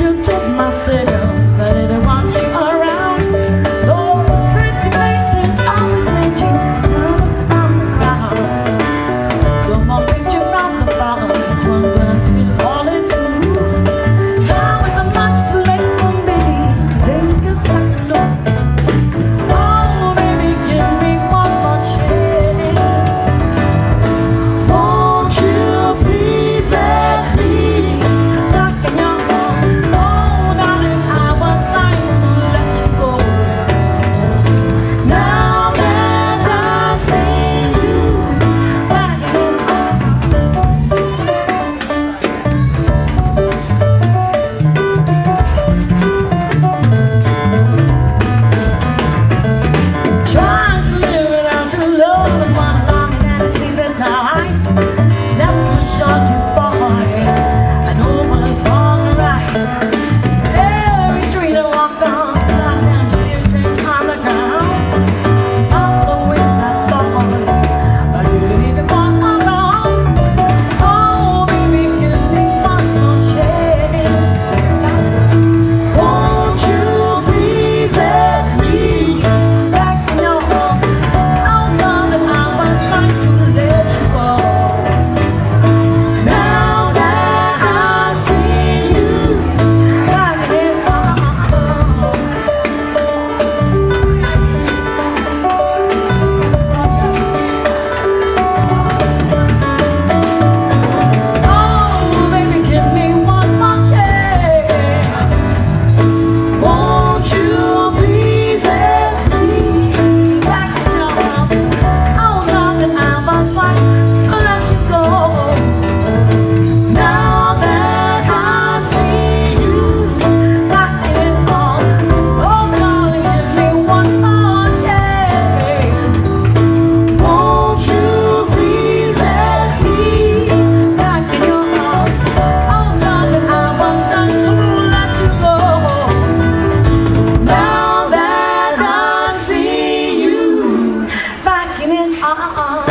you took myself. You miss, ah, ah, ah.